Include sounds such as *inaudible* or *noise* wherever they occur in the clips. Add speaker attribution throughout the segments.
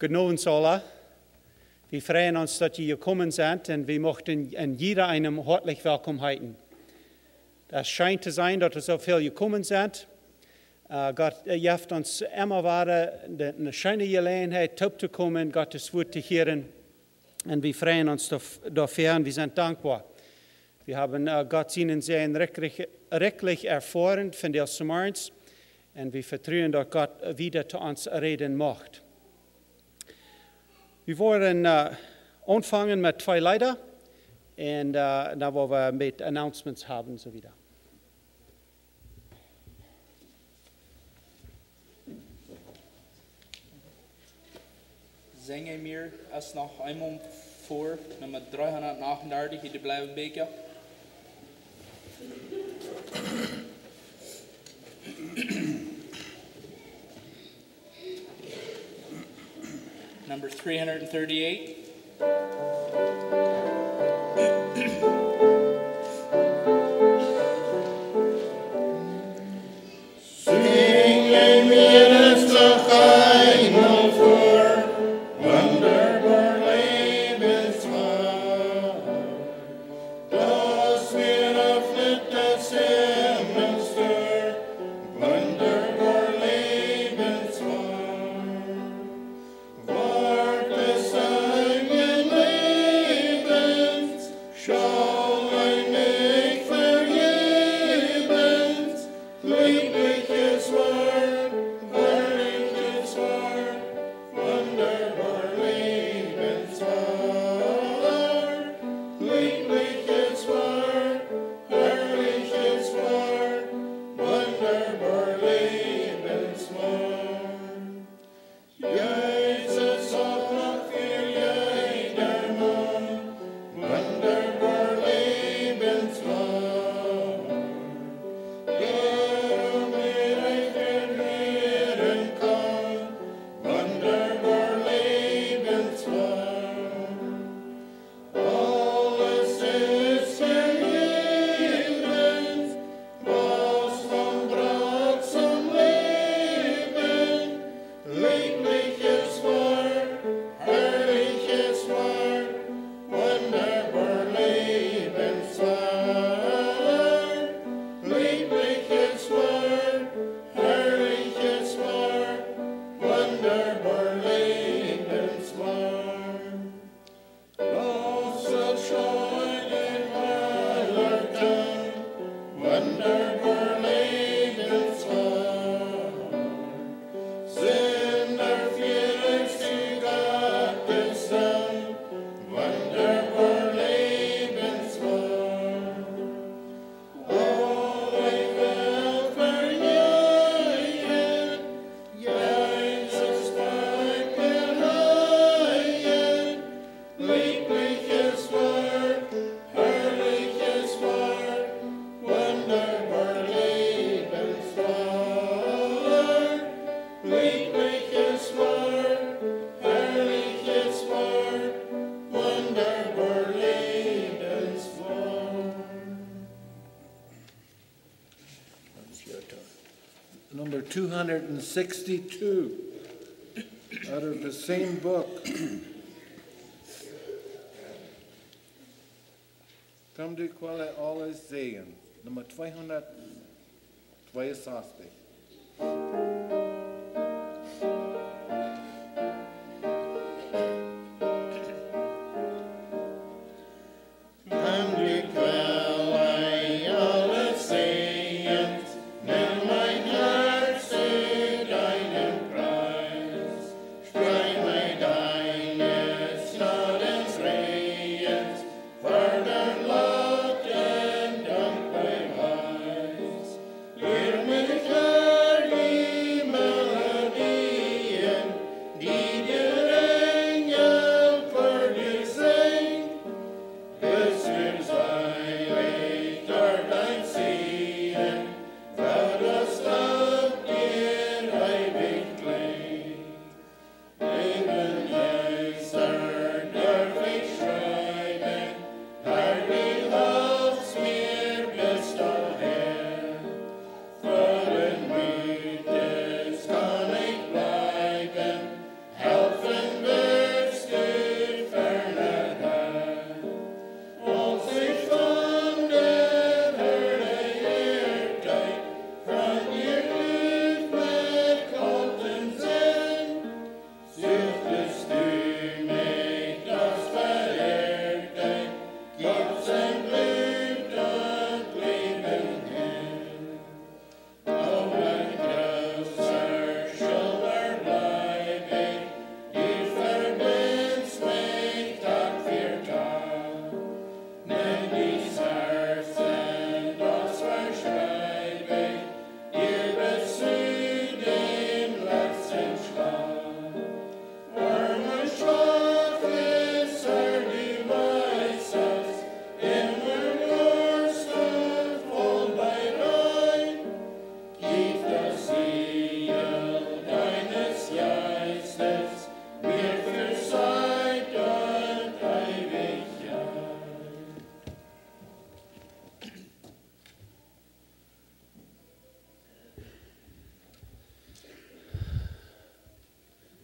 Speaker 1: genoemd zullen. Wir freuen uns, dass ihr gekommen seid und wir möchten in jeder einem herzlich willkommen heißen. Das scheint zu sein, dass so viel gekommen seid. Uh, Gott, ihr habt uns immer wieder eine schöne Gelegenheit, top zu kommen, Gottes Wort zu hören. Und wir freuen uns dafür und wir sind dankbar. Wir haben uh, Gott ihnen sehr rechtlich, rechtlich erfahren von der Morgens und wir vertrauen, dass Gott wieder zu uns reden macht. Wir wollen uh, anfangen mit zwei Leiter und uh, dann wollen wir mit Announcements haben so wieder.
Speaker 2: Zingen wir es nog eenmaal voor, nummer 338 in de blijven beker. Number 338. *clears throat*
Speaker 3: 162 out of the same book. Tam du kvalle alles sehen. Nummer 262.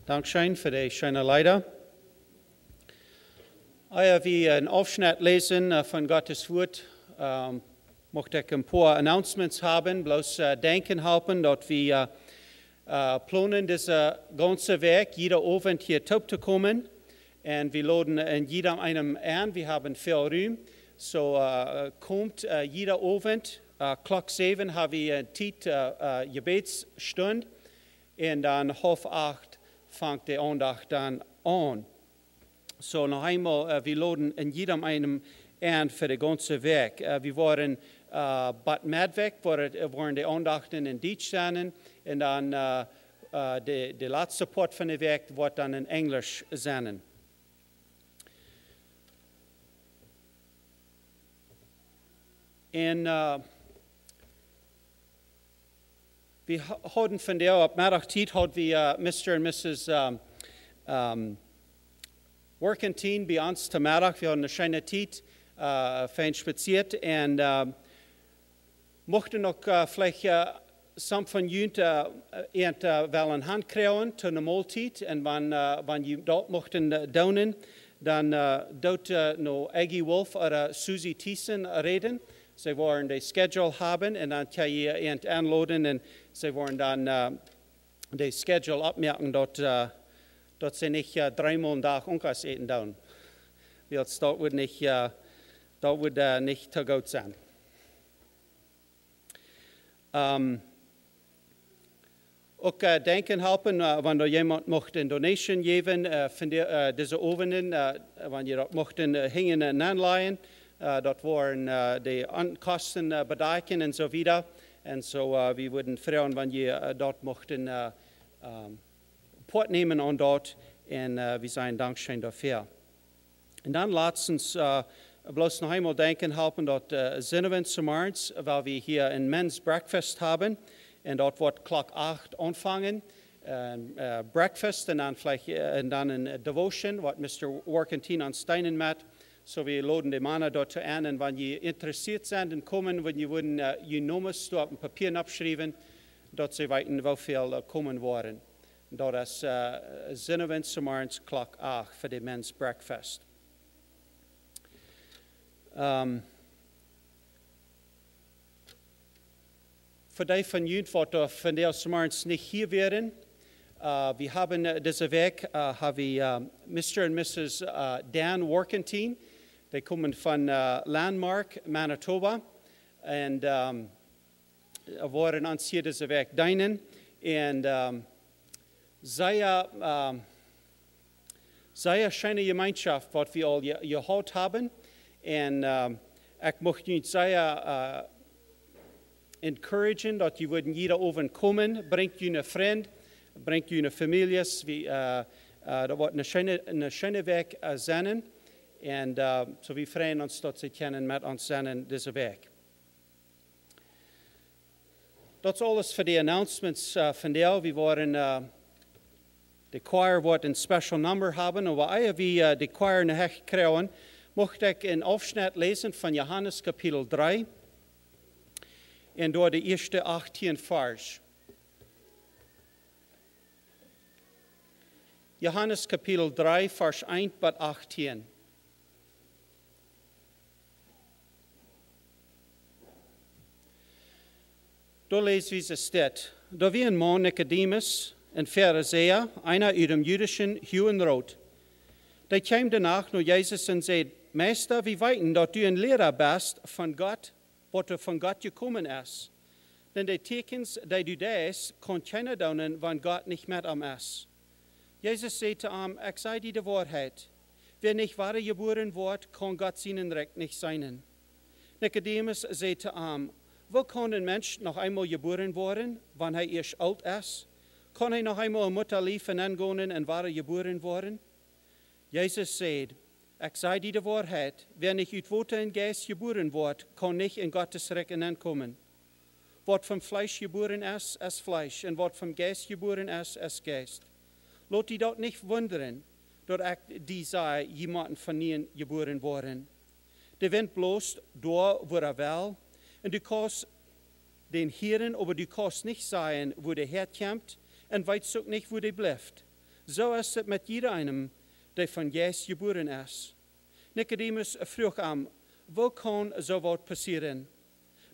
Speaker 1: Dankeschön für die schöne Leider. Eer wir einen Aufschnitt lesen äh, von Gottes Wort, ähm, möchte ich ein paar Announcements haben, bloß äh, denken halten, dass wir äh, planen, diese ganze Weg, jeder Abend hier top zu kommen. Und wir laden in jedem einem an, wir haben viel Raum. So äh, kommt äh, jeder Abend, äh, Klock 7 haben wir eine Zeit, äh, äh, Gebetsstunde. Und dann halb acht fängt die Andacht dann an. So noch einmal, wir laden in jedem einem an für den ganzen Weg. Äh, wir waren äh, Bad Medweg, äh, waren die Andachten in Deutsch sein. Und dann äh, der de letzte Part von der Weg wird dann in Englisch sein. En uh, vi hadden fundert op middagtid hadde vi uh, Mr. and Mrs. Um, um, team bij ons te middag. Vi hadden een schöne tid, uh, fijn spaziert. En mochten ook uh, vielleicht uh, van jullie uh, wel een hand krijgen tot een maaltijd. En wanneer wanneer je dat mochten uh, doen, dan uh, doet no Aggie Wolf of Susie Thiessen reden. Ze worden de schedule hebben en dan kan je eend aanladen en ze worden dan uh, de schedule opmerken dat, uh, dat ze niet uh, dreimal een dag onkas eten doen. Want dat wordt niet, uh, dat wordt uh, niet te goed zijn. Um, ook denken helpen, uh, wanneer iemand mocht een donation geven, uh, van de, deze ovenen, wanneer dat mochten hingen en aanlaaien, uh, dat waren de kosten bedenken en zo verder. En zo, uh, we würden vragen wanneer uh, dat mochten uh, um, port nemen aan dat en we zijn dankzij daarvoor. En dan laatstens, bloos nog eenmaal denken helpen dat uh, Zinnewens maart, waar we hier een men's breakfast hebben. En dat wordt klok 8 aanvangen. En, uh, breakfast en dan, vielleicht, en dan een devotion, wat Mr. Workentine aan Steinen met. So we laden de mannen dort aan. En wanneer je geïnteresseerd bent en komen, wanneer je worden uh, je nummers op een papier opschrijven, dat ze weten hoeveel uh, komen worden. Dat is uh, Zinnewens maart klok 8 voor de men's breakfast. Um, für die von Ihnen, die von der Smarts nicht hier wären, uh, wir haben uh, diese Weg, uh, haben wir uh, Mr. und Mrs. Uh, Dan Workentine, die kommen von uh, Landmark, Manitoba, und um, waren uns hier diese Weg dienen. Und um, sehr, um, sehr schöne Gemeinschaft, was wir all gehabt haben. Und um, ich möchte nicht sehr uh, encouragen dat je worden jeder oven komen. Brengt je een vriend, brengt je een familie. Wie, uh, uh, dat wordt een schöne, een schöne weg uh, zijn. En uh, so we freuen ons dat ze kennen met ons zijn deze week. Dat is alles voor de announcements uh, vandaag. We worden uh, de choir wordt een special number hebben. En waar we uh, de choir naar krijgen, mocht ik een afsnit lezen van Johannes kapitel 3 en door de eerste 18 vers. Johannes kapitel 3, vers 1 tot 18. Då lees wie es steht. Da wie ein Mann Nicodemus, ein Pharisäer, einer uit dem jüdischen Hurenrot. Der kam danach nur Jesus und sagte, Meister, wie weiten, dass du ein Lehrer bist von Gott wat er van God gekomen is. Dan de tekens die du des, kon kennen doen van God niet met hem is. Jezus zei te hem, ik zei die de waarheid. Wer nicht wahre geboren wordt, kan God zijn recht niet zijn. Nicodemus zei te hem, wo kan een mens nog eenmaal geboren worden, wanneer hij eerst oud is? Kan hij nog eenmaal een moeder lief en aangaan en wahre geboren worden? Jezus zei, ik zei die de waarheid. Wer nicht uit Water en Geist geboren wordt, kan niet in Gottes Reich aankomen. Wat vom Fleisch geboren ist, ist Fleisch. Und wat vom Geist geboren ist, ist Geist. Laat die dat nicht wundern, dat ik die zei, jemand van geboren worden. De wind bloos door wo er wel. En du kannst den Herren, aber du kannst nicht sagen, wo der herkommt, und weißt auch nicht, wo der bleibt. Zo is het met ieder einem die van Jezus geboren is. Nicodemus vroeg hem, hoe kan zo wat passeren?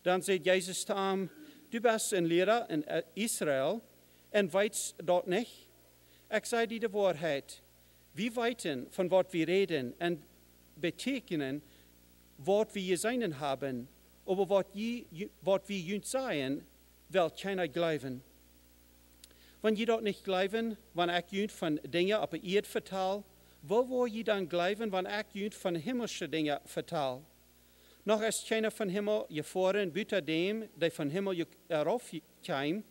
Speaker 1: Dan zei Jezus te du bent een leraar in Israël en weet dat niet? Ik zei die de waarheid. We weten van wat we reden en betekenen wat we gezien hebben, over wat, je, wat we junt zijn, wel keiner geloven. Wanneer je dat niet geloven, wanneer ik junt van dingen op de eerd vertaal, wo wil je dan geloven wanneer ik junt van hemelse dingen vertaal? Nog is keiner van hemel je voren buiten dem, die van hemel je eraf kwam,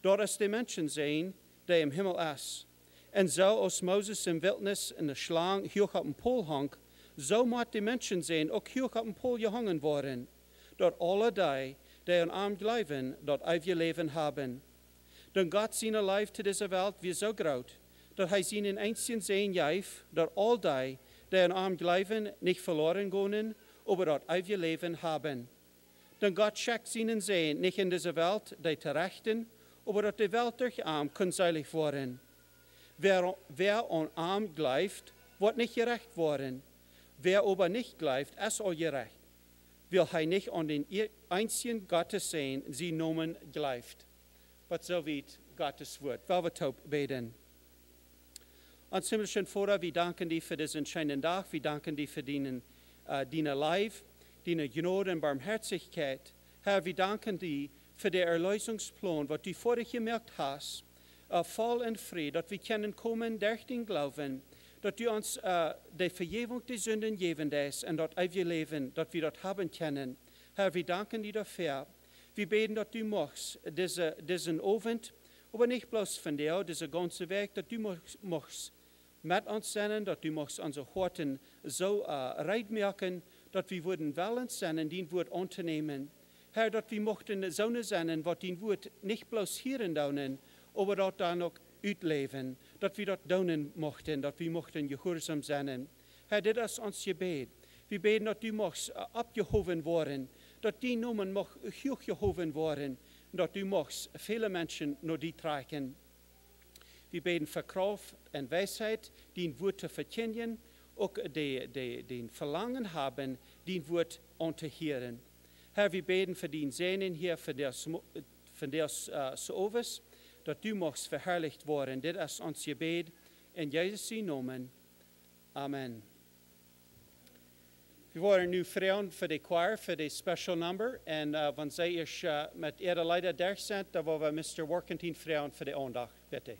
Speaker 1: dat is de mensen zijn die im hemel is. En zo als Mozes in wildnis in de slang hoog op een pool hang, zo moet de mensen zijn ook hoog op een pool gehangen worden. Dat alle die, die een arm geloven, dat eeuwige leven hebben. Dan God zijn leven te deze wereld weer zo groot, dat hij zijn in eindstens zijn juif, dat al die, die een arm geloven, niet verloren gaan, aber dat eeuwige leven hebben. Dan God schickt zijn zijn niet in deze wereld, die te rechten, aber dat de wereld durch arm kan zeilig worden. Wer, wer arm gleift, wordt niet gerecht worden. Wer aber nicht gleift, ist all gerecht. Will hij nicht an den einzigen Gottes sein, sie nomen gleift. Wat so weit Gottes Wort. Weil wir taub beten. Ons himmlischen Vater, wir danken dir für diesen schönen Tag. Wir danken dir für deinen, äh, deine Leib, deine Gnade und Barmherzigkeit. Herr, wir danken dir für den Erlösungsplan, was du vorher gemerkt hast. Uh, voll in Frieden, dass wir können kommen durch den Glauben, dass du uns uh, die Vergebung der Sünden geben hast und das ewige Leben, dass wir das haben können. Herr, wir danken dir dafür. Wir beten, dass du machst diese, diesen Abend, aber nicht bloß von dir, diese ganze Weg, dass du machst mit uns sein, dass du machst unsere Horten so uh, reit merken, dass wir würden wollen sein, den Wort unternehmen. Herr, dass wir mochten so sein, was den Wort nicht bloß hier in daunen, aber dat dan ook uitleven. Dat we dat doen mochten, dat we mochten gehoorzaam zijn. Herr, dit is ons gebed. We beden dat u mocht opgehoven worden, dat die noemen mag gehoven worden, dat u mocht vele mensen naar die trekken. We beden voor kracht en wijsheid, die woord te verkennen, ook de, de, de verlangen hebben, die woord aan te heren. Herr, we beden voor die zenen hier, voor des, voor des uh, service dat u mocht verherrlicht worden. Dit is ons gebed in Jezus' naam. Amen. We worden nu vragen voor de choir, voor de special number. En uh, wanneer zij is uh, met ihre leider daar zijn, dan willen we Mr. Workentine vragen voor de aandacht. Bitte.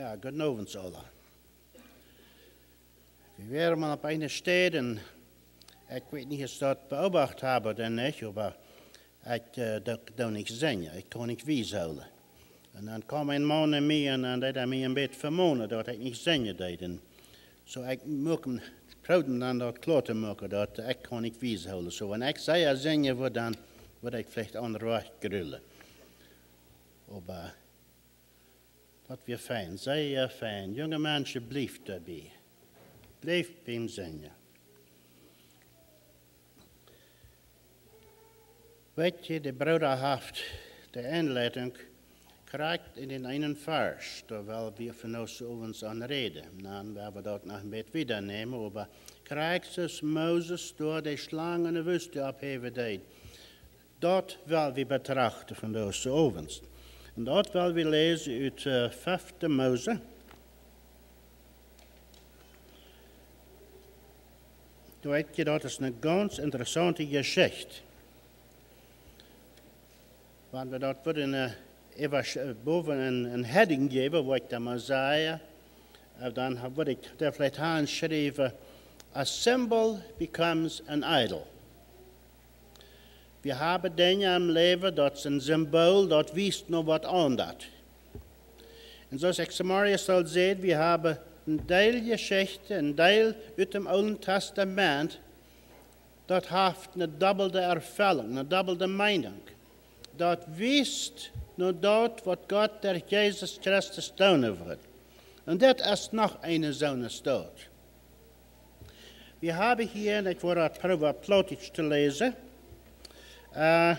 Speaker 2: Ja, goedenavond allen. We waren mal op stad en ik weet niet of dat beobacht maar ik uh, dat kon niet zingen, ik kon niet wijshouden. En dan kwam een man naar mij en dan deed hij mij een beetje vermoeden dat ik niet zingen deed. En zo ik moest hem, dan dat klaar te maken dat ik kon niet wijshouden. Zo, en ik zei zingen dan, word ik vielleicht onderweg grullen. Maar dat weer fijn, zeer fijn. Jonge mensen, blijf daarbij. Blijf bij hem zingen. Weet je, de broeder heeft de inleiding krijgt in den einen vers, terwijl we van ons ovens aan reden. Dan werden we dat nog een beetje wieder nemen, maar krijgt dus Mozes door de slang in de wüste opheven deed. Dat wil we betrachten van onze ovens. En dat wil we lezen uit uh, 5 Mose. Toen weet je, dat is een ganz interessante geschichte. Want we dat worden uh, even boven een, heading geven, wat maar zei. En dan word ik daar vielleicht aanschrijven, a symbol becomes an idol. We hebben dingen im leven, dat is een symbool, dat wijst nog wat dat. En zoals ik Samaria zal zeggen, we hebben een deel geschichte, een deel uit dem Oude Testament, dat heeft een dubbele ervaring, een dubbele mening. Dat wijst nog dat wat God der Jezus Christus doen heeft. En dat is nog een zo'n stoot. We hebben hier, en ik wil dat proberen te lezen, uh,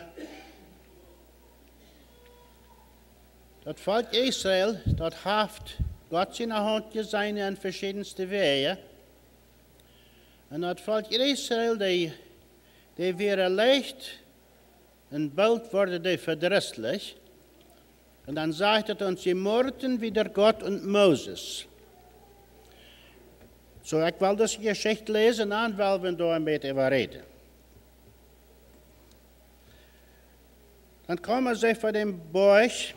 Speaker 2: dat volk Israël, dat heeft God zijn hand gezien in verschillende wegen. En dat volk Israël, die, die weer leicht en bald worden die verdrießlich. En dan zegt het ons, je moorden wieder Gott und Moses. Zo, ik wil dus geschichte lezen en dan willen we daar een beetje over reden. Dan komen ze van den Berg,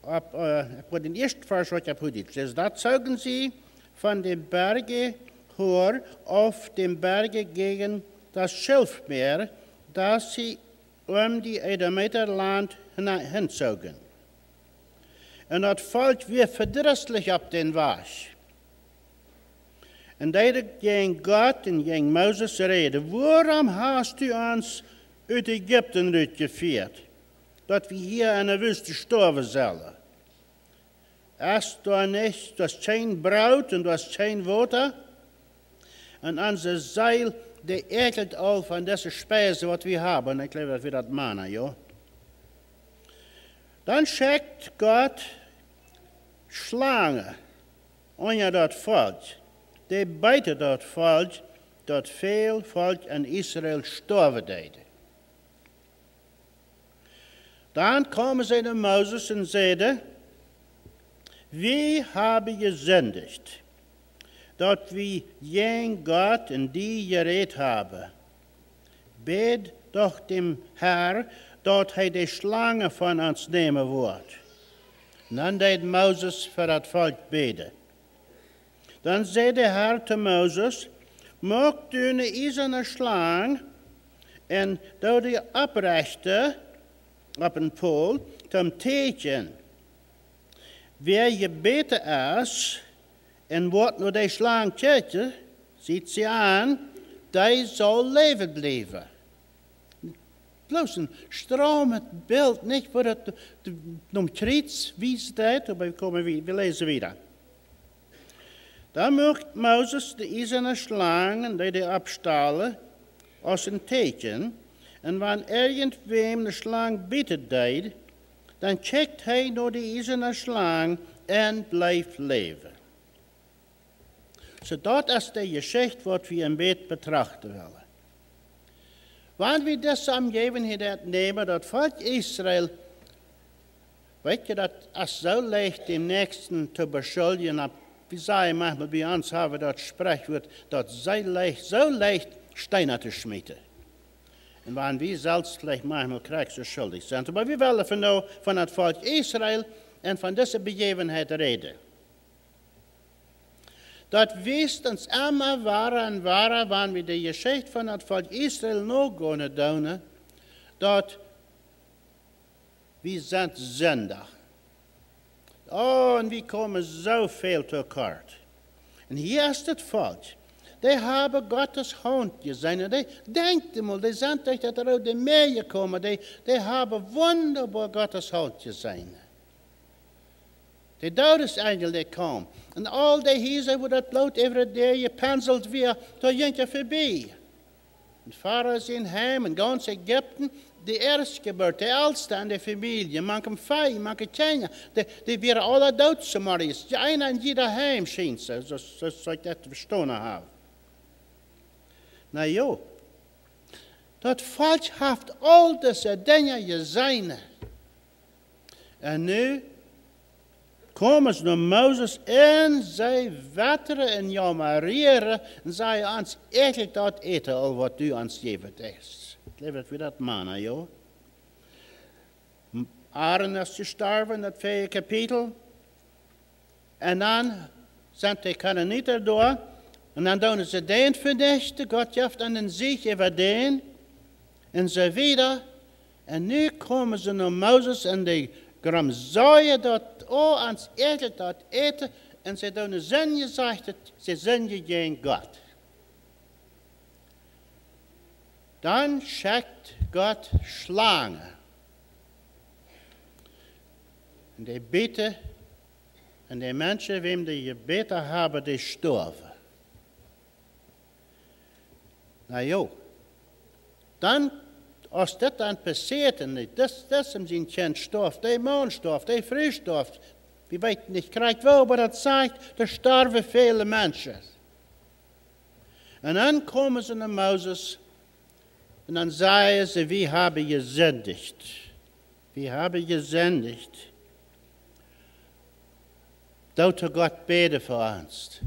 Speaker 2: op, uh, op den eersten vers wat ik heb gedaan. Dus dat zouden ze van de bergen hoor, of de bergen gegen das Schilfmeer, dat ze om die Edomiterland hinzogen. En dat valt weer verdrießlich op den was. En dat ging God en ging Moses reden. Waarom hast u ons uit Egypten uitgevoerd? Dat we hier in de wüste sterven zullen. Als du nicht, du hast kein Braut und du hast kein Water. En onze zeil, die ekelt al van deze speise wat we hebben. Ik geloof dat we dat mannen, ja. Dan schickt Gott Schlangen onder dat volk. Die bijten dat volk, dat veel volk in Israël sterven deden. Dan komen ze naar Mozes en zeiden, wie hebben gezündigd, dat we geen God en die gereed hebben? Bid doch dem Herr, dat hij de slangen van ons nemen wordt. Dan deed Mozes voor het volk bidden. Dan zei de Herr te Mozes, maak u een ijzeren slang en door die oprechten op een pool te teken. Wie je beter is en wordt naar de slang kijken, ziet ze aan, die zal leven blijven. Bloos een stromend beeld, niet voor het staat, maar we, komen, we lezen weer. Dan mocht Mozes de ijzeren slangen die hij opstalen als een teken. En wanneer irgendwem de slang bieten deed, dan checkt hij naar de ijzeren slang en blijft leven. Zo dat is de geschichte wat we een beetje betrachten willen. Wanneer we deze omgevenheid nemen, dat volk Israël, weet je, dat is zo leicht dem Nächsten te beschuldigen, wie zei manchmal bij ons hebben dat spreekwoord, dat zij leicht, zo leicht Steine te. En wanneer we zelfs vielleicht manchmal krijg zo schuldig zijn. Maar we willen van, nou, van het volk Israël en van deze begevenheid reden. Dat wist ons allemaal waar en waar, wanneer we de geschichte van het volk Israël nog gaan doen, dat we zijn zondag. Oh, en we komen zoveel tekort. En hier is het volk. Die hebben Gottes hand gezien. En die denken mal, die zijn toch dat er uit de meer komen. Die, die hebben wonderbaar Gottes hand gezien. De dodesengel die kwam. En al die zijn hoe dat bloot every day je penselt weer, daar je voorbij. En vader is in hem en gans Egypten, de eerstgeboorte, de oudste in de familie, manke vijf, manke tien, die, waren alle dood, Samariërs. Je een en jeder heim schijnt zo, zo ik dat verstaan heb. Nou joh, dat volk heeft al deze dingen gezien. En nu komen ze naar Mozes en zij wetteren en jammeren en zij ons eigenlijk dat eten al wat u ons geeft is. Ik geloof dat mannen, joh. Aaron is gestorven, dat vierde kapitel. En dan zijn de Canaanieten door. En dan doen ze den vernichten, God geeft aan een zich over den. En zo weer. En nu komen ze naar Mozes en die gramzaaien dat o ans eigenlijk dat eten. En ze doen een zin gezegd, ze zijn je geen God. Dan schickt God slangen. En die beten, en die mensen, wem die gebeten hebben, die sterven. Nou joh, dan als dat dan passiert niet, dat, dat is zijn kent stof, die maanstof, die vrijstof. Wie weet niet, krijgt wel, maar dat zegt, er sterven vele mensen. En dan komen ze naar Mozes en dan zeiden ze, wie hebben je zendigt? Wie hebben je zendigt? Dat God beden voor ons.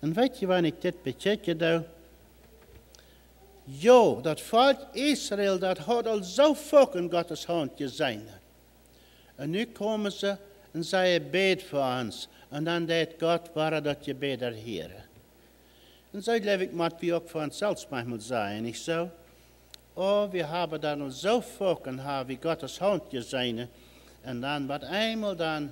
Speaker 2: En weet je wanneer ik dit betekent? Nou? Jo, dat volk Israël, dat had al zo vaak in Gottes hand zijn. En nu komen ze en zeggen, bed voor ons. En dan deed God, waar dat je beder hier. En zo leef ik maar wie ook voor onszelf manchmal zijn, niet zo? Oh, we hebben dan al zo vaak en hebben Gottes hand zijn. En dan wat eenmaal dan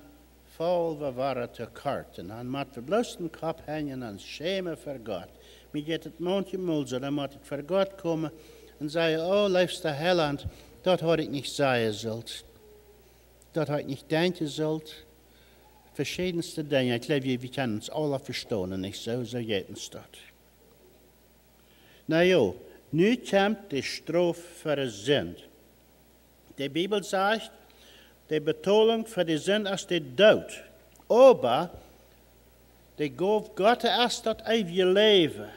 Speaker 2: vol we waren te kort. En dan moet we bloos kop hangen en schemen voor God. Maar je het mondje mulzen, dan moet ik voor God komen en zeggen, oh, liefste Helland, dat had ik niet zeggen zult. Dat had ik niet denken zult. Verschiedenste dingen, ik geloof, we kunnen ons alle verstaan, niet zo, zo jetens dat. Nou joh, nu komt de straf voor de zin. De Bijbel zegt, de betaling voor de zin is de dood. Aber, de gaf God erst dat eeuwige leven.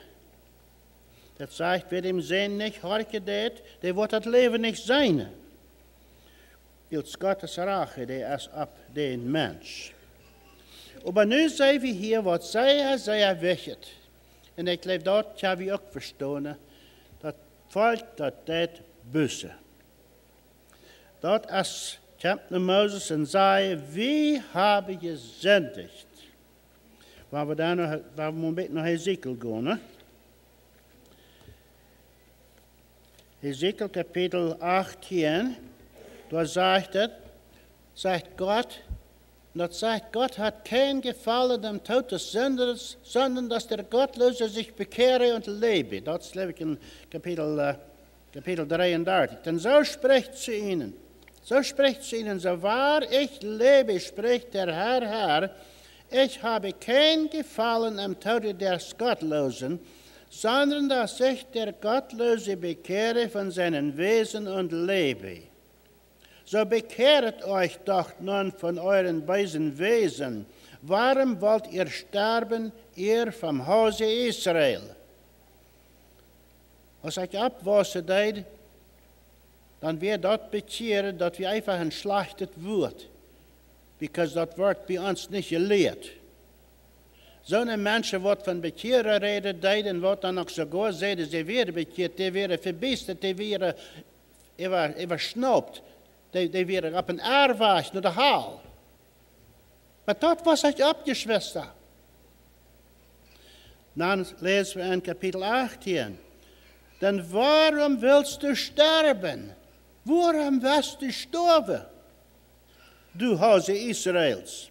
Speaker 2: Dat zegt, wer dem zin niet harke deed, die wordt het leven niet zijn. Wilt Gottes rache, die is op den mens. Maar nu zijn we hier, wat zij hij, zij hij weet En ik geloof dat ja we ook verstaan, dat volk dat dit bussen. Dat is naar Mozes en zei, wie hebben je zendigd? Waar we daar nog, waar we een beetje naar Ezekiel gaan. Hè? Ezekiel kapitel 18, daar zegt het, zegt God, dat zegt, Gott hat kein Gefallen dem Tod des Sünders, sondern dass der Gottlose sich bekehre und lebe. Dat is ik in Kapitel, uh, Kapitel 33. Denn so spricht zu ihnen, so spricht zu ihnen, so wahr ich lebe, spricht der Herr, Herr, ich habe kein Gefallen am Tode des Gottlosen, sondern dass sich der Gottlose bekehre von seinen Wesen und lebe. So bekehret euch doch nun von euren bösen Wesen. Warum wollt ihr sterben, ihr vom Hause Israel? Als ik abwassen deed, dan weer dat betekenen dat we einfach een slachtet wordt. Because dat wordt bij ons niet so eine Menschen, die von Bekehrer reden, die den dann noch sogar sehen, dass sie wieder bekehrt, die wieder verbistet, die wieder überschnaubt, er die, die wieder auf den Ehr weicht, nur der Hall. Aber dort was es euch er abgeschwester. Dann lesen wir in Kapitel 18. Denn warum willst du sterben? Warum wirst du sterben? Du Hause Israels.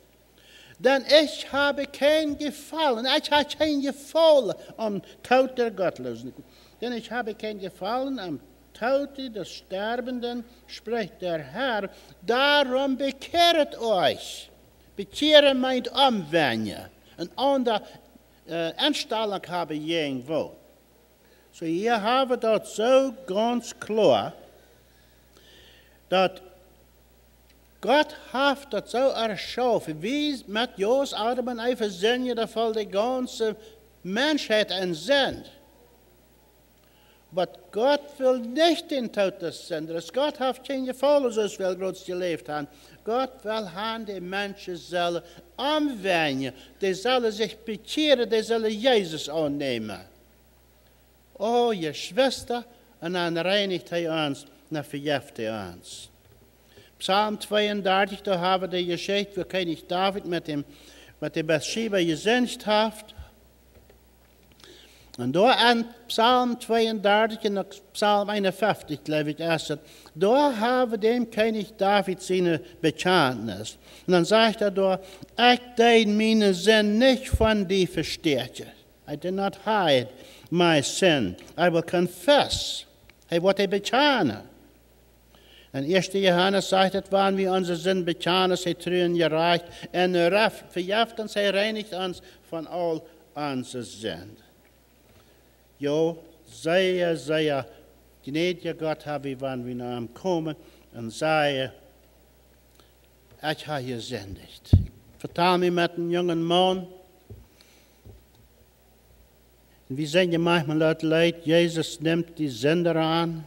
Speaker 2: Denn ich habe kein Gefallen, ich habe kein Gefallen am Tod der Gottlosen. Denn ich habe kein Gefallen am Tode des Sterbenden, spricht der Herr, darum bekehrt euch. Bekehren meint omwenden. Een ander uh, instelling hebben irgendwo. So hier haben wir dat so ganz klar, dat Gott hat dat so erschaffen, wie mit Jos Adam en Eva zin je, dat valt die ganze Menschheit in sind. Maar God wil niet in Tod des Sünders. Gott hat geen gevallen zoals veel groot geleefd hebben. God wil aan de mensen zullen aanwennen. Die zullen zich bekeren, die zullen Jezus aannemen. Oh, je Schwester, en dan reinigt hij ons, dan verjeft hij ons. Psalm 32, daar hebben we de geschichte, waar koning David met dem, met de Bathsheba gezenst heeft. En daar aan Psalm 32 en Psalm 51, geloof ik, is het. Daar hebben we dem koning David zijn bekentenis. En dan zegt hij daar, ik deed mijn zin niet van die versteertje. I did not hide my sin. I will confess. Hij wordt hij bekennen. En 1 Johannes zegt het, wanneer we onze zin bekennen, zij truien gereicht. En verjaft ons, hij reinigt ons van al onze zin. Jo, zeer, zeer gnädige Gott habe ich, wann wir nach ihm kommen und sagen, ich habe hier sendigt. Ich vertel mir mit einem jungen Mann, und wir sehen manchmal Leute leid, Jesus nimmt die Sender an.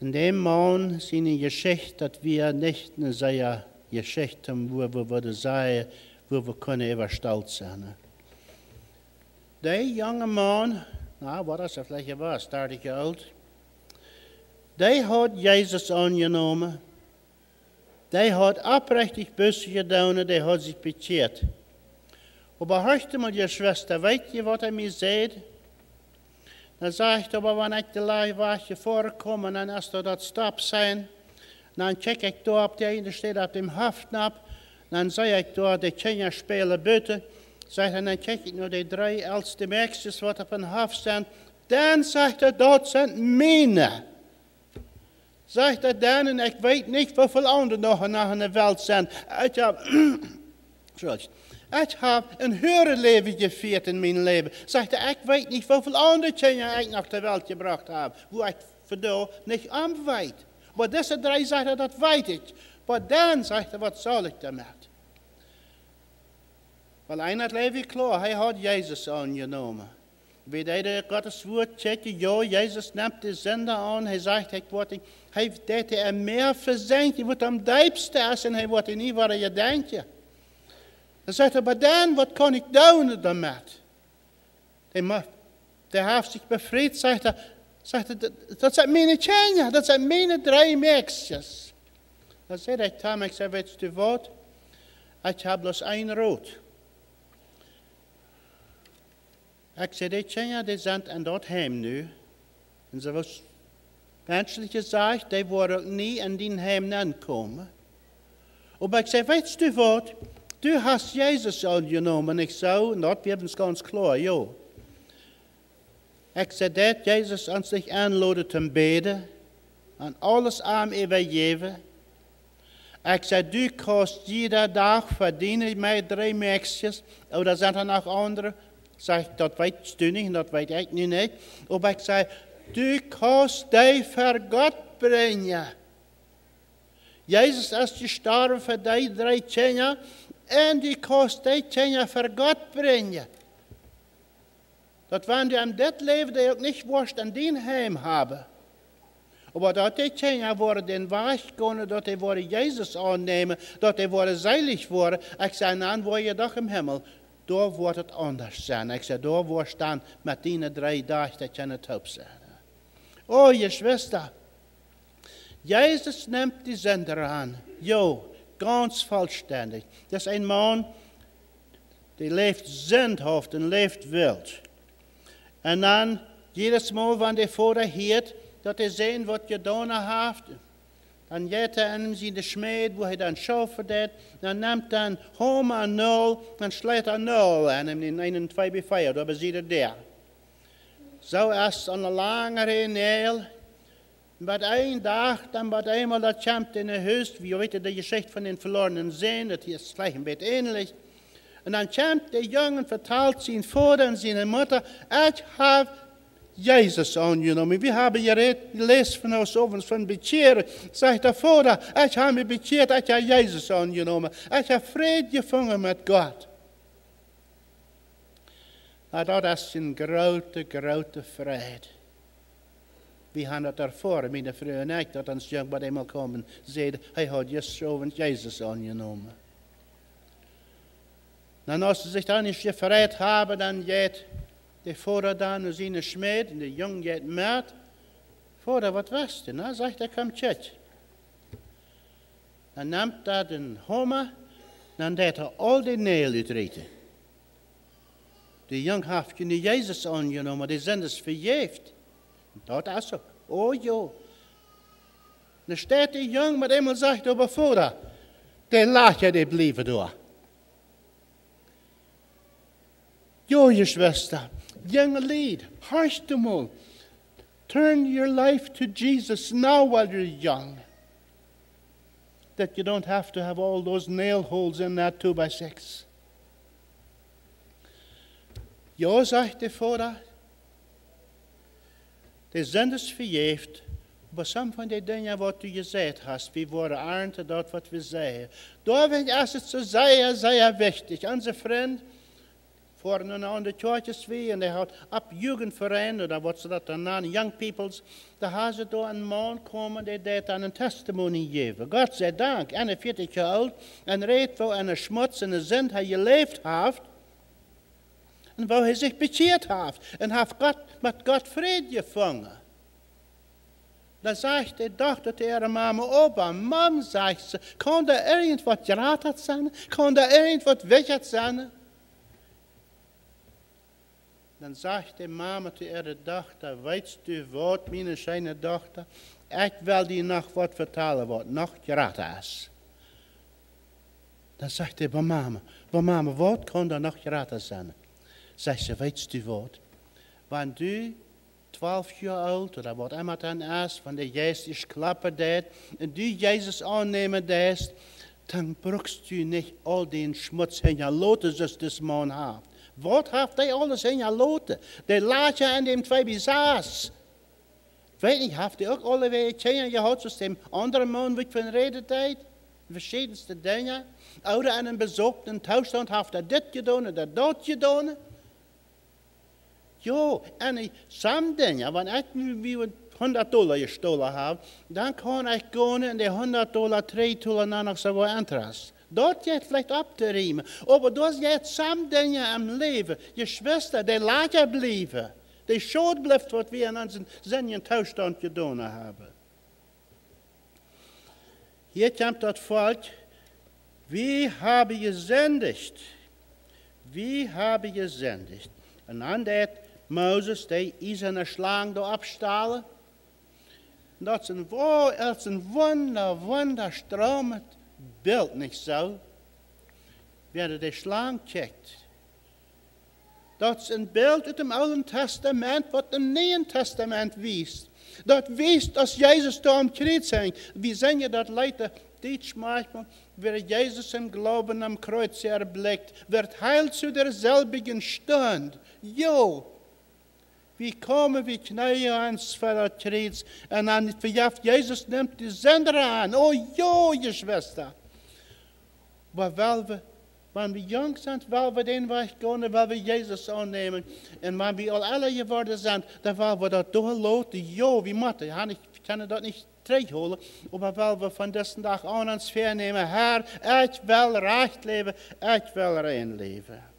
Speaker 2: In dem Mann ist eine Geschichte, dass wir nicht eine solche Geschichte haben, wo wir würden sagen, wo wir können überstolz sein. Der junge Mann, na, is er vielleicht was, 30 jaar oud, der hat Jesus angenommen. Der hat oprechtig Busse gedaan, der hat sich bekehrt. Aber du mal, ihr Schwester, weißt ihr, was er mir sagt? Dann sag ich, aber wenn ich die Leih war, hier vorkomme, dann hast du das Stopp sein. Dann check ich da, ob der eine steht auf dem Haften ab. Dann sag ich da, die Kinder spielen bitte. Sagt er, dann check ich nur die drei älteste Mädchen, was auf dem Haft sind. Dann sagt er, dort sind meine. Sagt er dann, und ich weet nicht, hoeveel anderen nog nach in der Welt sind. Ich habe, *clears throat* Ich habe ein höheres Leben geführt in Leben. Sagt er, ich weiß nicht, wie viele andere Kinder ich nach der Welt gebracht habe, wo ich für da nicht am weiß. Aber diese drei sagt er, das weiß ich. Aber dann sagt er, was soll ich damit? Weil einer hat Levi klar, er hat Jesus angenommen. Wie der Gottes Wort checken, ja, Jesus nimmt die Sender an, er sagt, ich wollte, hij deed er meer verzenkt, je wordt am diepste en hij wordt niet wat je denkt. Dan zegt hij, maar dan, wat kan ik doen daarmee? Die, mag, die heeft zich bevrijd, zegt hij, zegt hij dat, zijn mijn tjener, dat zijn mijn drie meisjes. Dan zei hij tegen mij, ik zei, weet je wat? Ik heb bloß één rood. Ik zei, die tjener, die zijn in dat heim nu. En ze was Menschlich gesagt, die worden nie in den Heim ankommen. Aber ich sage, weißt du was? Du hast Jesus angenommen. Ich so, und dort wird es ganz klar, ja. Ich sage, dat Jesus an sich anladet zum Beten, an alles arm übergeben. Ich sage, du kannst jeder Tag verdienen mit drei Mäxjes, oder sind er noch andere? Sag das weißt du nicht, das weiß ich nicht. Aber ich sage, Du kannst dich für Gott brengen. Jezus is gestorven voor die drie tjener en die tjener für Gott brengen. Dat wanneer du in dit leven die ook niet worst in dien heim hebben. Aber dat die tjener worden den Weg kunnen, dat die worden Jezus aannemen, dat die worden seilig worden. Ik zei, dan word je toch im Himmel. Daar wordt het anders zijn. Ik zei, daar wordt dan met die drie dagen dat je het hoop zijn. Oh, je Schwester, Jesus nimmt die Sender an. Jo, ganz vollständig. Das ist ein Mann, der lebt sündhaft und lebt wild. Und dann, jedes Mal, wenn der Vater hört, dass er sehen, was getan hat, dann geht er in seine Schmied, wo er dann schaufelt hat, dann nimmt er Home an Null, dann schlägt er Null an, in einen 2 b 4 da sieht er der. Zo is een langere neel. Met één dag, dan wordt eenmaal dat champt in een huis. Wie weet de geschichte van den verlorenen zin, dat is gleich een beetje ähnlich. En dan champt de jongen vertelt zijn vader en zijn moeder, ik heb Jezus aangenomen. We hebben gelezen van ons overigens van bekeren. Zegt de vader, ik heb me bekeerd, ik heb Jezus aangenomen. Ik heb vrede gevonden met God. Nou, dat is een grote, grote vrijheid. Het ervoor, mijn vrouw en ik, dat ons jong bij eenmaal komen, zeiden, hij had Jezus Jezus aangenomen. Dan als ze zich dan niet gevrijd hebben, dan gaat de vader dan naar zijn schmeed, en de jong gaat met. Vader, wat was het? Nou, zegt hij, kom tjetje. Dan neemt dat een homme, dan deed hij al die neel uitreten. De jong heeft je Jezus aangenomen, die zijn dus verjeefd. Dat is zo. Oh joh. Dan staat die jong met eenmaal zegt over vader, dan laat je die blijven door. Jo, je Schwester, jonge lied, hartstikke mal. Turn your life to Jesus now while you're young. That you don't have to have all those nail holes in that two by six. Ja, sagt der Vater. De zend is verjeefd. Maar some van die dingen wat u gezegd hast, wie worden aardig dat wat we zeggen. Daar als het zo zeer, zeer wichtig. Onze vriend, voor een aan de churches wie, en hij had op Jugendverein, oder wat ze dat dan aan, young peoples, daar hebben ze door een man komen die dat aan een testimony geven. God zij dank, 41 jaar oud, en reed en een schmutz en een zend hij geleefd heeft, en waar hij zich bekeerd heeft, en heeft God, met God vrede gevangen. Dan zegt de dochter tegen mama, opa, ze, kan er irgend wat geraten zijn? Kan er irgend wat weg zijn? Dan zegt de mama tegen de dochter, weet u wat, mijn schijne dochter, ik wil die nog wat vertellen wat nog geraten is. Dan zegt bij mama, bij mama, wat kan er nog geraten zijn? Zegt ze, weet u wat, wanneer u 12 jaar oud, oder wat immer dan is, van de Jezus klappen deed, en du Jezus aannemen deed, dan brukst u niet al den schmutz in je loten, zoals this man heeft. Wat heeft hij alles in je loten? De laatje en dem twee bizaars. Weet niet, heeft hij ook alle wegen gehad, zoals dem andere man, wat van reden deed? Verschillendste dingen. Ouder en een bezoekten toestand heeft hij dit gedaan en dat gedaan. Jo, en ik sam dingen, want ik nu wie 100 dollar gestolen heb, dan kan ik gaan en de 100 dollar, 3 dollar naar nog zo interest. Dat je vielleicht op te riemen. Maar dat je sam dingen im leven. Je schwester, die laat je blijven. Die schuld blijft wat we in onze zinnigen toestand gedaan hebben. Hier komt dat volk. Wie hebben gezendigd? Wie hebben gezendigd? En dan dat Mozes, die is een slang door afstalen. Dat is een, dat is een wunder, wunderstromend beeld, niet zo? De slang checkt. Dat is een beeld uit het Oude Testament wat het Nieuwe Testament wijst. Dat wijst als Jezus am Kreuz hing. Wie zijn je dat Leute dit manchmal, wer Jezus im Glauben am Kreuz erblickt, wird heil zu derselbigen Stund. Jo, wie komen, wie knijden ons voor dat kreuz. En dan verjaft Jezus neemt de zender aan. Oh jo, je schwester. Maar wel we, wanneer we jong zijn, wel we den weg gaan, wel we Jezus aannemen. En wanneer we al alle geworden zijn, dan wel we dat doorloten. Jo, wie moeten. Ja, ik kan dat niet terugholen. Maar wel we van deze dag aan ons vernemen. Herr, ik wil recht leven, ik wil rein leven.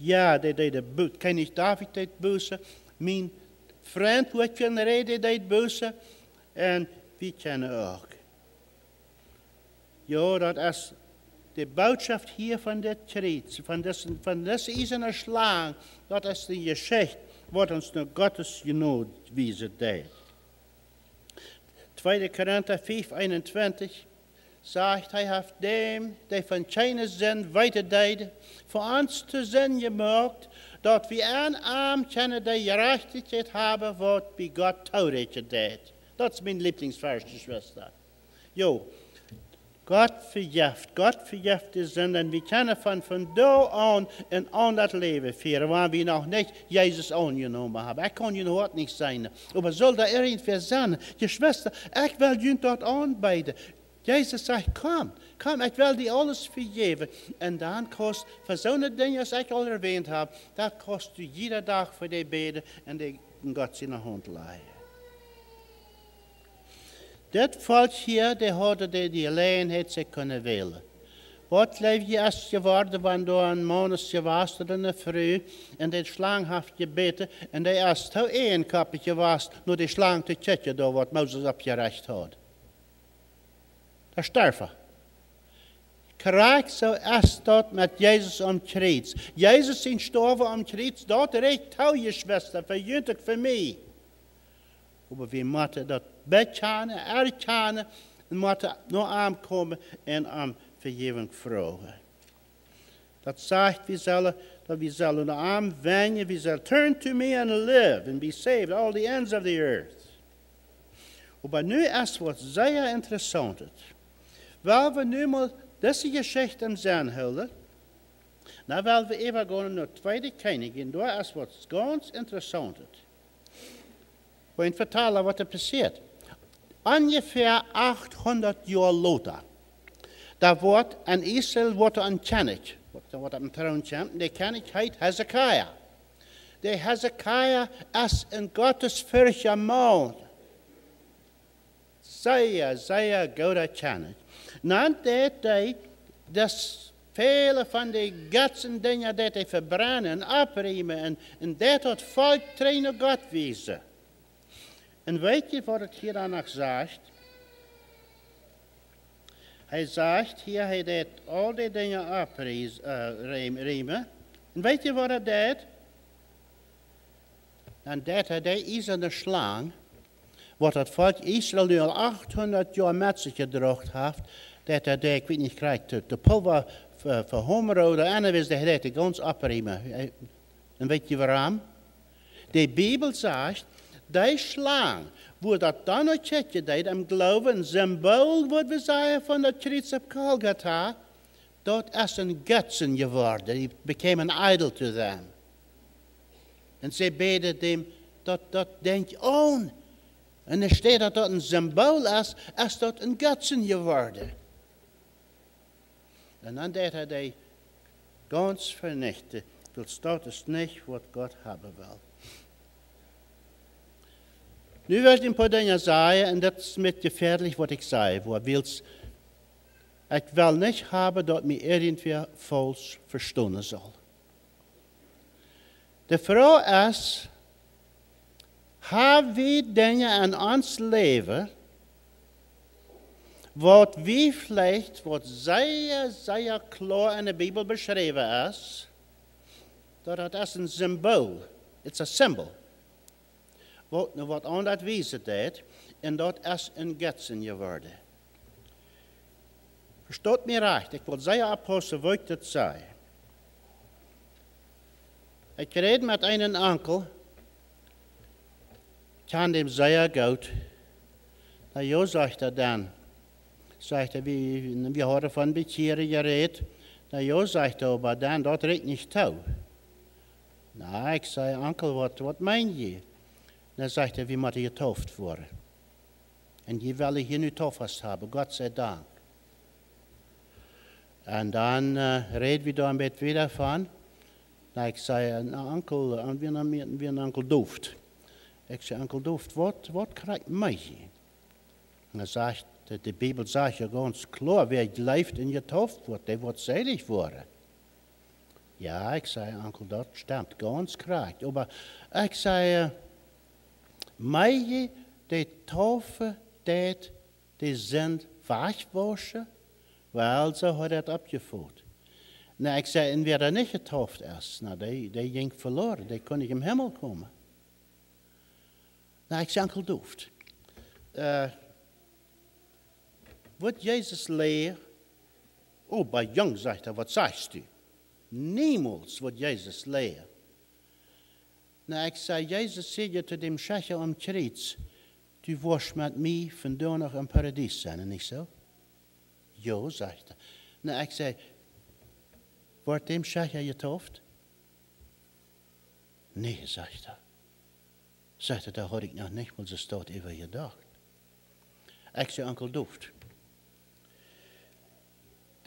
Speaker 2: Ja, die deed de boet. Ken ik David deed boze. Mijn vriend, wat je reden deed boze. En wie kennen ook. Ja, dat is de boodschap hier van dit kreet. Van deze, van ijzeren slang. Dat is de geschichte. Wat ons naar Gottes genoeg wijzen deed. 2 Korinther 5, 21 zegt, hij heeft dem, die van keine zin weiter deed, voor ons te zin gemaakt, dat we een arm kennen die gerechtigheid hebben, wat bij God touwreetje deed. Dat is mijn lieblingsversje, Schwester. Jo, God verjeft, God verjeft de zin en we kunnen van van daar aan en aan dat leven vieren, waar we nog niet Jezus aangenomen hebben. Ik kan je hoort niet zijn, maar soll da irgendwer zijn? Je Schwester, ik wil je dat aanbieden. Jezus zegt, kom, kom, ik wil die alles vergeven. En dan kost, voor zo'n dingen als ik al erwähnt heb, dat kost u iedere dag voor die beden en die God zijn hand leggen. Dit volk hier, die hadden die, die alleenheid ze kunnen willen. Wat leef je als je worden, wanneer een man is gewaast en een vrouw, en die slang heeft gebeten, en die is zo één kapje gewaast, nur die slang te tjetje door wat Mozes opgerecht had. Dat sterven. Krijg zo is dat met Jezus am Kreuz. Jezus zijn sterven am Kreuz, dat recht hou je schwester, verjündig voor mij. Maar we moeten dat bekennen, erkennen, en moeten nog aankomen en om vergeving vragen. Dat zegt, we zullen, dat we zullen de arm we zullen turn to me and live and be saved, all the ends of the earth. Maar nu is wat zeer interessant. Wel we nu maar deze geschichte im zijn houden, dan willen we even gaan naar de tweede koning, en daar is wat ganz interessant. wil je vertellen wat er passiert. Ungefähr 800 Jahre later, da wordt in Israël wordt een kennis, wat wordt een troon die kennis heet Hezekiah. De Hezekiah is een gottesfurchtbaar man. Zeer, zeer goede kennis. Na dat hij, dat vele van die gatsen dingen dat hij verbrennen, opriemen en, en dat het volk trainen God wezen. En weet je wat het hier dan nog zegt? Hij zegt hier, hij deed al die dingen opriemen. En weet je wat hij deed? En dat hij deed is een slang, wat het volk Israël nu al 800 jaar met zich gedroogd heeft, dat hij deed, ik weet niet, krijgt de, de pulver verhomeren en dan is de hij deed ganz opriemen. En weet je waarom? De Bijbel zegt, die slang, wo dat dan een chetje deed, en geloven, een symbool wat we zeggen van dat kruis op Golgotha, dat is een gutsen geworden. He became an idol to them. En ze beden hem, dat, dat denk je on. En er staat dat dat een symbool is, is dat een gutsen geworden. En dan deed hij die ganz vernichten. Dat staat is niet wat God hebben wil. Nu wil ik een paar dingen zeggen, en dat is met gefährlich wat ik zei. Ik wil niet hebben dat me irgendwie vals verstaan zal. De vraag is, hebben we dingen in ons leven, wat wie vielleicht, wat zeer, zeer klar in de Bijbel beschreven is, dat is een symbool. It's a symbol. Wat, wat aan dat wijzen deed, en dat is een getsen geworden. Verstaat me recht, ik wil zeer apostel wat dat zei. Ik reed met een onkel, kan hem zeer goed. Nou, jo zegt er dan, zegt er, we, we horen van bekeren gereed. Nou, jo zegt er, maar dan, dat redt niet toe. Nou, ik zei, onkel, wat, meen je? Dan zegt hij, we moeten getooft worden. En die willen hier nu toffers hebben, God zij dank. En dan uh, reden we daar een beetje weer van. Ik zei, onkel, uh, wie, een onkel Dooft. Ik zei, onkel Dooft, wat, wat krijgt mij? En zegt, de, de Bijbel zegt ja ganz klar, wer leeft en getauft wordt, der wordt selig worden. Ja, ik zei, onkel, dat stemt ganz korrekt. Maar ik zei, uh, mij de taufe deed, die zijn wegwaschen, wel ze had het opgevoerd. Nou, ik zei, en wer er niet getauft is, nou, die, die ging verloren, die kon niet in hemel komen. Nou, ik zei, onkel Doeft, uh, wat Jezus leert, oh, bij jong zegt hij, wat zegt u? Niemals wat Jezus leert. Nou, ik zei, Jezus zei je te dem Schecher om Kreuz, du wirst met mij vandaag in paradies zijn, niet zo? Jo, zegt hij. Nou, ik zei, wordt dem Schecher getauft? Nee, zegt hij. Zegt hij, daar had ik nog niet, maar ze staat even gedacht. Ik zei, onkel Doeft.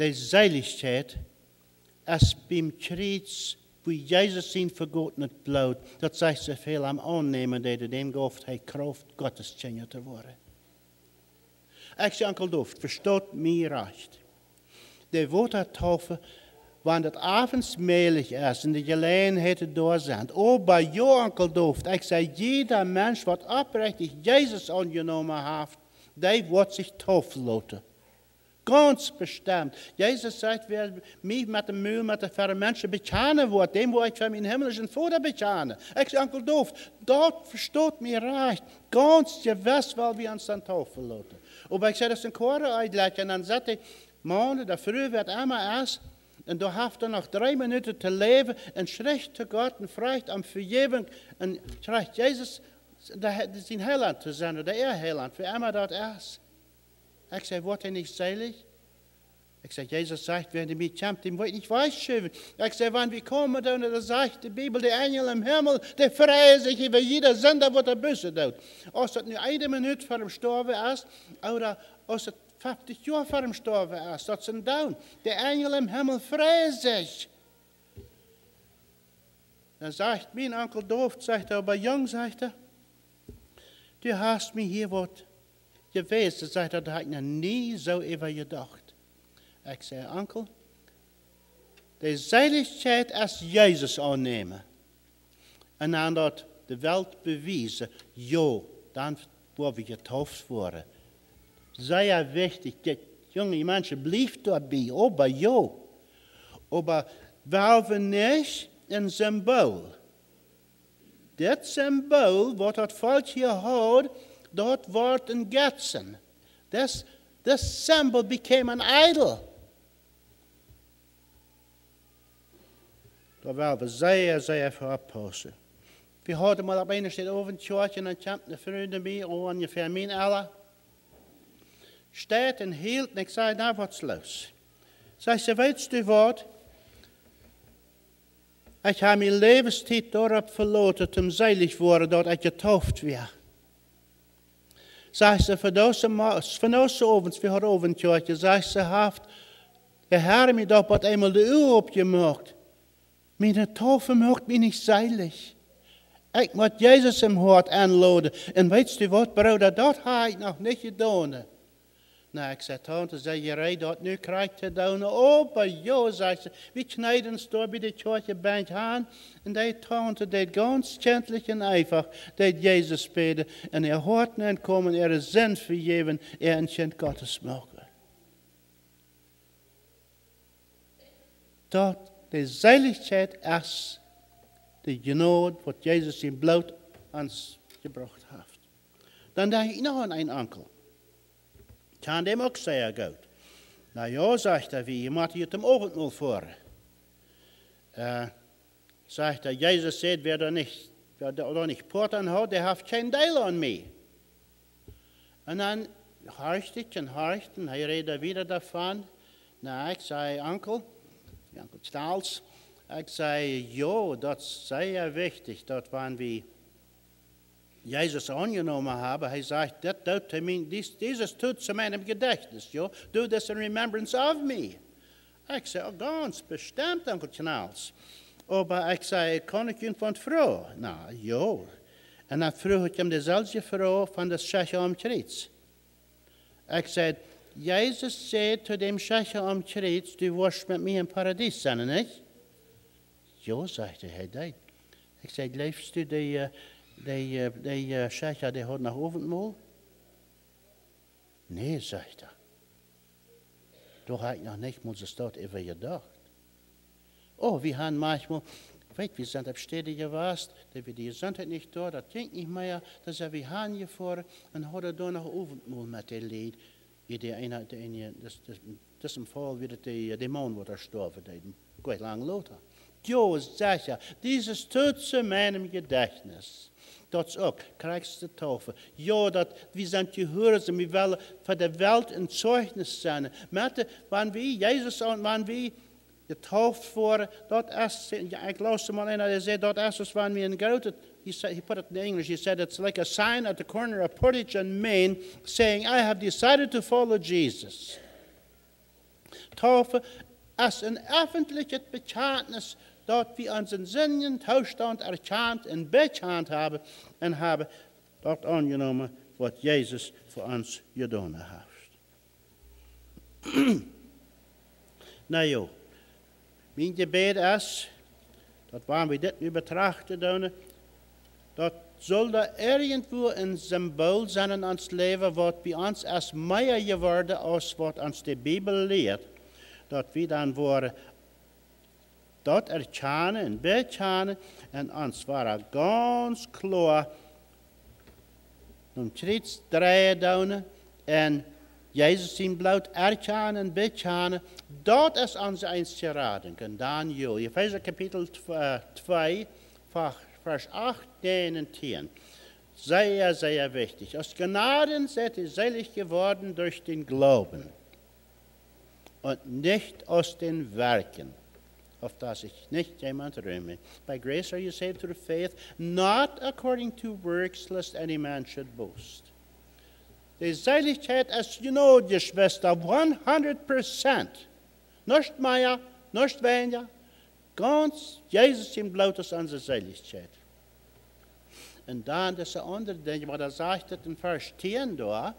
Speaker 2: De Seiligkeit is beim Kreuz, wo Jesus vergotene bloed, dat zij zoveel am aannemen deden, dem gehofft hij kracht Gottes tjener te worden. Ik zeg, onkel Doft, verstaat mij recht. De watertaufe, wanneer het avonds melig is en de gelegenheden door zijn. Oh, bij jou, onkel Doft, ik zeg, jeder mens wat oprechtig Jezus aangenomen heeft, die wordt zich taufen laten. Ganz bestimmt. Jezus sagt, wer mich mit dem Müll, mit den Menschen bekennen wird, dem wo ich für meinen himmlischen Vater bekenne. Ich sage, Onkel Doof, dort versteht mir recht. Ganz gewiss, weil wir uns dann taufen lassen. Aber ich sage, das ist ein Chore einlegen, und dann sagt ich, Mannen, der früh wird einmal erst, und du hast dann noch drei Minuten zu leben, und schrecht zu Gott und fragt am Vergebung, und schrecht Jesus, zijn heiland te zijn, oder er heiland, für einmal dort erst. Ik zei, wordt hij niet zeilig? Ik zei, Jezus zegt, wer die mij kämpft, dem wordt niet wijsschuiven. Ik zei, wanneer we komen dan, dan zegt de Bijbel, de engel im Himmel, die vrijen zich over jeder zender wat er bussen doet. Als dat nu een minuut voor hem gestorven is, of als het 50 jaar voor hem gestorven is, dat is een down. De engel im Himmel vrijen zich. Dan zegt mijn onkel Dooft, zegt hij, bij jong, zegt hij, du hast mij hier wat geweest, zegt hij, dat had ik nog nie zo over gedacht. Ik zei, onkel, de zeiligheid als Jezus aannemen. En dan dat de wereld bewijzen, jo, dan worden we getauft worden. Sehr wichtig, dat jonge mensen blijft daarbij, jou. Maar waar we niet een symbool. Dit symbool, wat het volk hier houdt, dat wordt een getsen. This, this symbol became an idol. Daar waren we zeer, zeer voor oppassen. We hadden maar op een sted over een tjootje en kwam de vrienden mee, ongeveer mijn alle. Staat en ik zei, nou wat is los? Zei ze, weet u wat? Ik heb mijn levenstijd daarop verloren om zeilig worden dat ik getauft werd. Zei ze, voor deze ovens, een tjootje, zei ze, heeft de Heer mij dat wat eenmaal de uur opgemaakt. Mijn taufe maakt mij niet zeilig. Ik moet Jezus im hart aanladen. En weet je wat, broeder, dat heb ik nog niet gedaan. Nou, ik zei, tante, zei je rijdt dat nu krijgt te doen. Oh, bij zei ze. We knijden door bij de kircheband aan. En die tante deed ganz gentlich en einfach, deed Jezus spelen. En er hoort en komen, er is zin vergeven, er een Gottes mogen. Dat de zeiligheid is de genood wat Jezus in bloot ons gebracht heeft. Dan denk ik nog aan een enkel. Kan dem ook zeer goed. Nou ja, zegt hij, wie, je moet je het avondmaal voor. Uh, zegt hij, Jezus zegt, wer er niet, wer er niet houdt, der heeft geen deel aan mij. En dan horcht ik en horcht en hij reed weer daarvan. Nou, ik zei, enkel, enkel Staals, ik zei, ja, dat is zeer wichtig, dat wanneer we Jezus aangenomen hebben, hij zegt, dat doet hij mijn, dies, dieses tut zu meinem Gedächtnis, jo, do this in remembrance of me. Ik zei, oh, ganz bestimmt, Onkel Knals. Maar ik zei, kan ik je van vrouw? Nou, ja. En dan vroeg ik hem dezelfde vrouw van de Scheche om Kriets. Ik zei, Jezus zei tot dem Scheche om Kriets, du wirst met mij in paradies zijn, niet? Ja, sagte hij, dat. Ik zei, leefst u die, uh, uh, die Scheche, die had nog avondmaal? Nee, zegt hij. Doch heb ik nog niet moeten stad even gedacht. Oh, wir haben manchmal, weet, wir sind auf Städte gewarst, da wir die Gesundheit nicht da, das ging nicht mehr, da sind wir haben gefahren und hat da noch Abendmahl mit der Lied. Die eine, die eine, das, das, das im Fall wieder die Dämon, der gestorben ist, gut lang lauter. Jo, sicher, dieses tut zu meinem Gedächtnis. Dat is ook, krijgst de taufe. Ja, dat we zijn gehörig, we willen voor de wereld een zeugnis zijn. Met wanneer we Jezus aan, wanneer we getauft worden, dat is, ja, ik luister maar in, hij zei, dat als wanneer we een grote, he, said, he put it in English, he said it's like a sign at the corner of Portage and Main saying, I have decided to follow Jesus. Taufe is een öffentliches Bekenntnis dat we onze zinnen toestand erkend en bekend hebben en hebben dat aangenomen wat Jezus voor ons gedaan heeft. *clears throat* nou joh, mijn gebed is, dat wanneer we dit nu betrachten doen, dat zal er irgendwo een symbool zijn in ons leven wat bij ons als meer geworden als wat ons de Bijbel leert. Dat we dan worden dat erkennen en bekennen en ons waren ganz klar om steeds draaien doen en Jezus in bloot erkennen en bekennen. Dat is onze einzige rading. En dan Joel, Epheser kapitel 2, vers 8, 9 en 10. Sehr, sehr wichtig. Aus Gnaden seid ihr selig geworden durch den Glauben. und nicht aus den Werken, auf das ich nicht jemand rühme. By grace are you saved through faith, not according to works, lest any man should boast. Die Seligkeit ist, you know, die Schwester, 100%. Nicht mehr, nicht weniger. Ganz Jesus im Blut ist unsere Seligkeit. Und dann das andere Ding, was er sagt in Vers 10 da,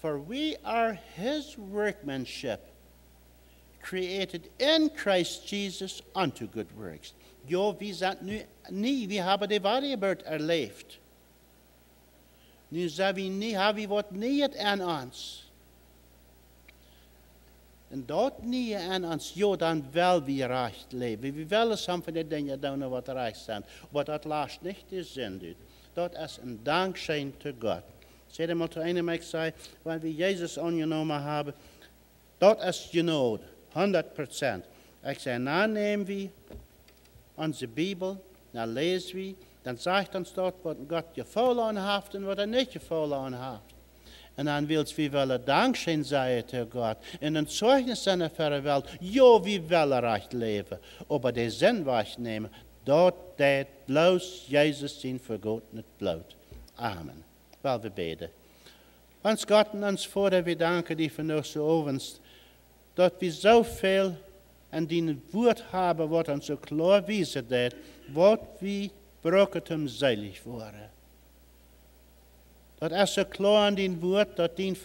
Speaker 2: For we are his workmanship, created in Christ Jesus unto good works. Jo, wir sind nu, nie, wir haben die Variabelt erlebt. Nu zijn we niet, hebben we wat niet aan ons. En dat niet aan ons, ja, dan wel we recht leven. We willen soms van die dingen doen wat recht zijn. Wat dat laatst niet de zin doet. Dat is een dankzijn te God. Zeg hem al te ene mij zei, wanneer we Jezus aangenomen hebben, dat is genoeg, 100%. Ik zei, nou nemen we onze Bijbel, nou lezen we, dan zegt ons dat wat God gevallen heeft en wat er niet gevallen heeft. En dan wil we willen dankzij zijn te God. En een zeugnis zijn voor wereld. Ja, we willen recht leven. Maar de zin wegnemen, dat dat bloos Jezus zijn voor God niet bloot. Amen. Wel, we beden. Ons God en ons Vader, we danken die van ons ovens. Dat we zoveel en die woord hebben wat ons zo klaar wijzen deed. Wat we broket hem zeilig worden. Dat als ze klaar aan die woord, dat die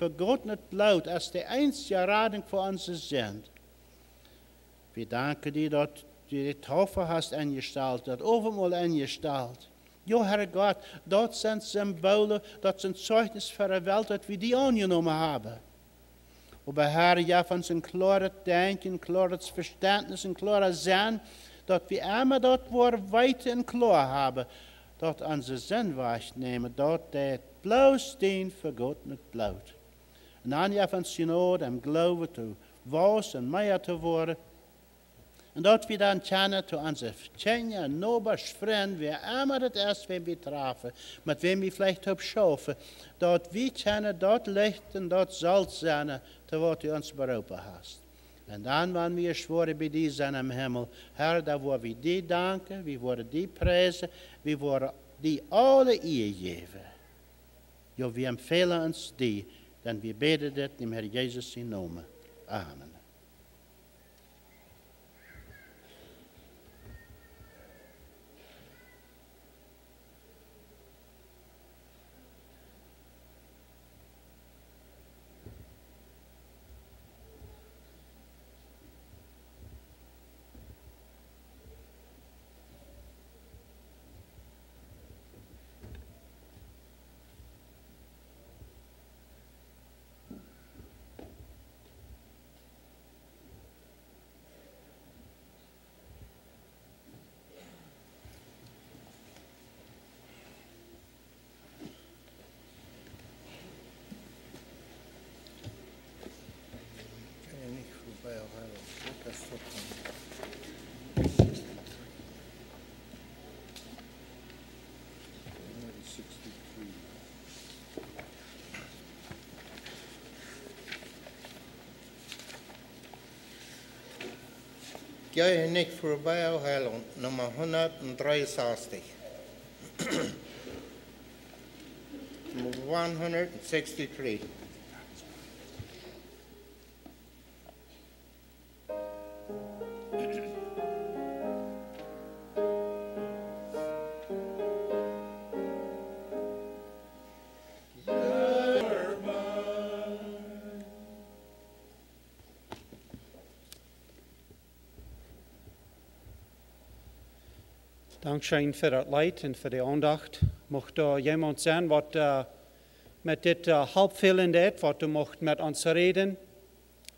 Speaker 2: niet bloot, als de einzige rading voor onze zijn. We danken die dat je de taufe hast ingesteld, dat overal ingesteld. Jo, Herr God, dat zijn symbolen, dat zijn zeugnis voor de wereld, dat we die aangenomen hebben. Maar Herr, ja, van zijn klare denken, klare verständnis en klare zijn, dat we immer dat woord weit en klaar hebben, dat onze zin nemen, dat het blauw steen voor God niet blauwt. En dan ja van synod en geloven te was en meer te worden. En dat we dan kennen to onze Tjenja en nobers vriend, wie immer het is, wenn we treffen, met wem we vielleicht op schaffen, dat we kennen dat licht en dat salz zijn, te wat u ons beroepen hast. En dan waren we schworen bij die zijn am Himmel. Herr, daar worden we die danken, we worden die prijzen, we worden die alle eer geven. Jo, we empfehlen ons die, dan we bidden dit in Herr Jezus in naam. Amen.
Speaker 4: Jij en ik voorbij al nummer 163. 163.
Speaker 1: Dankzij voor het leid en voor de aandacht. Mocht er iemand zijn wat uh, met dit uh, halbvullen deed, wat u mocht met ons reden,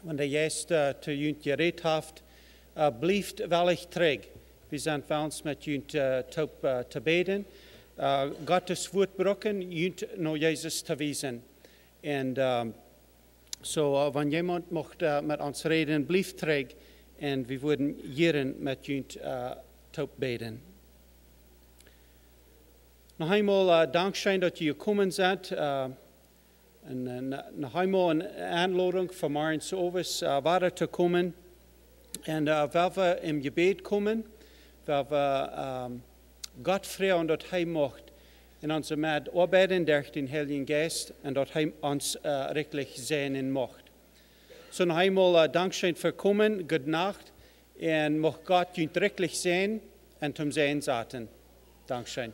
Speaker 1: wanneer de juist uh, te junt gereed uh, blijft wellicht terug. We zijn bij ons met junt uh, te, beden. Uh, Gottes woord brokken, junt naar Jezus te wijzen. En um, so, uh, wanneer iemand mocht met ons reden, blijft terug. En we worden hier met junt te beden. Nog eenmaal uh, dankzij dat je gekomen bent. Uh, En uh, nog eenmaal een aanlouding van Marion Sovis uh, verder te komen. En uh, waar we in gebed komen, waar we um, God vragen dat Hij mocht in onze maat arbeiden door den Heiligen Geest en dat Hij ons uh, rechtlich zijn mocht. So nog eenmaal uh, dankzij voor komen, good nacht en mocht God jullie rechtlich zijn en zum zijn zaten. Dankzij.